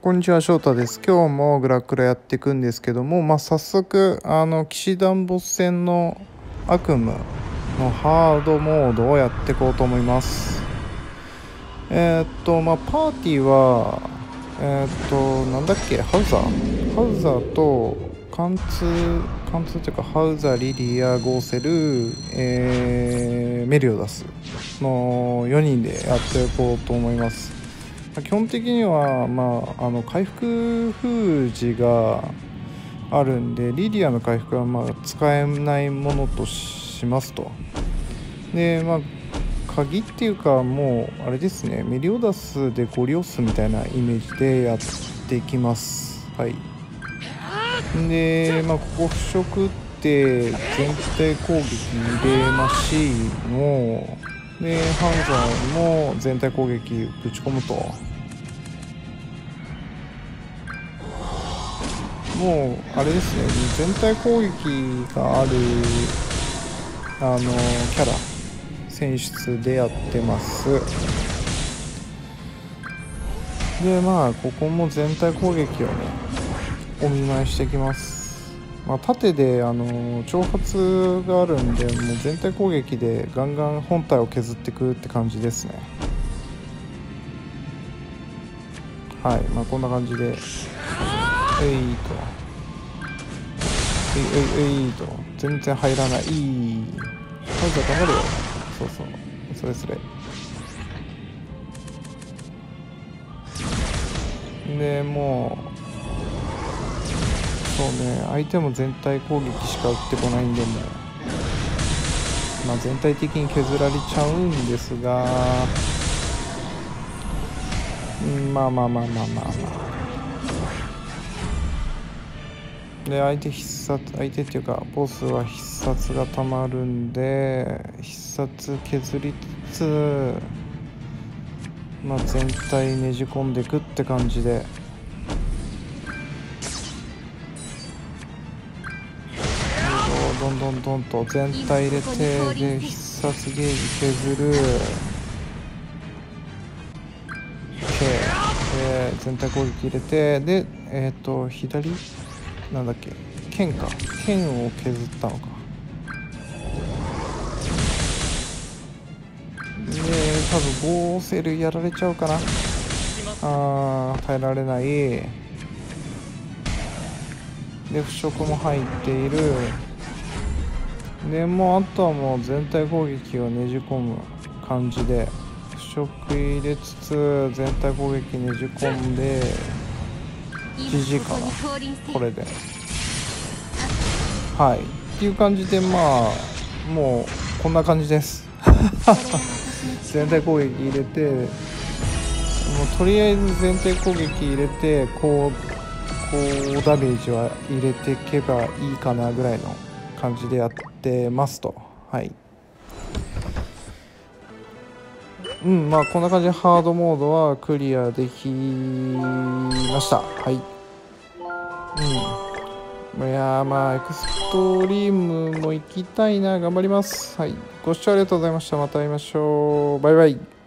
こんにちは翔太です。今日もグラクラやっていくんですけども、まあ、早速あの騎士団ボス戦の悪夢のハードモードをやっていこうと思います。えー、っとまあパーティーはえー、っとなんだっけ？ハウザー？ハウザーと貫通貫通というかハウザーリリアゴーセル、えー、メリオダスの4人でやっていこうと思います。基本的には、まあ、あの回復封じがあるんでリディアの回復はまあ使えないものとしますと。でまあ鍵っていうかもうあれですねメリオダスでゴリオスみたいなイメージでやっていきます。はい。でまあここ腐食って全体攻撃入れましの。でハンザーも全体攻撃ぶち込むと。もうあれですね。全体攻撃があるあのキャラ選出でやってます。でまあここも全体攻撃をねお見舞いしてきます。まあ、縦であの挑発があるんでもう全体攻撃でガンガン本体を削っていくって感じですね。はいまあこんな感じで。えいと。えいえいえいと。全然入らない。いい。ハウザー頑張るよ。そうそう。それそれ。でもうそうね。相手も全体攻撃しか打ってこないんでも。まあ全体的に削られちゃうんですが。うんまあまあまあまあまあまあ。で相手必殺相手っていうかボスは必殺がたまるんで必殺削りつつまあ全体ねじ込んでいくって感じで。どんどんどんと全体入れてで必殺ゲージ削る OK で全体攻撃入れてでえっ、ー、と左。なんだっけ。剣か。剣を削ったのか。で多分ゴーセルやられちゃうかな。あー耐えられない。で腐食も入っている。でもうあとはもう全体攻撃をねじ込む感じで腐食入れつつ全体攻撃ねじ込んで GG かな。これで。はい。っていう感じでまあもうこんな感じです。全体攻撃入れてもうとりあえず全体攻撃入れてこうこうダメージは入れていけばいいかなぐらいの感じでやってますと。はい。うんまあこんな感じでハードモードはクリアできました。はい。うん。いやまあエクストリームも行きたいな。頑張ります。はい。ご視聴ありがとうございました。また会いましょう。バイバイ。